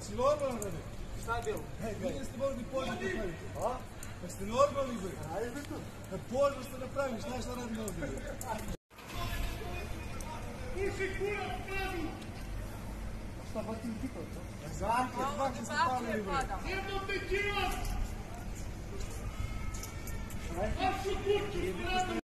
si normalan, bebe? Šta je bilo? Hej, vi niste mogli ni požar napraviti. A? Pa ste normalni, bre? Ajde to? E, Požar ste napravili, šta je šta radimo ovdje? bre? Šta pa ti mi pitao to? Zake, svaki ste palili, bre. Jedno ti vas! Šta je? Vašu kuću spremnu!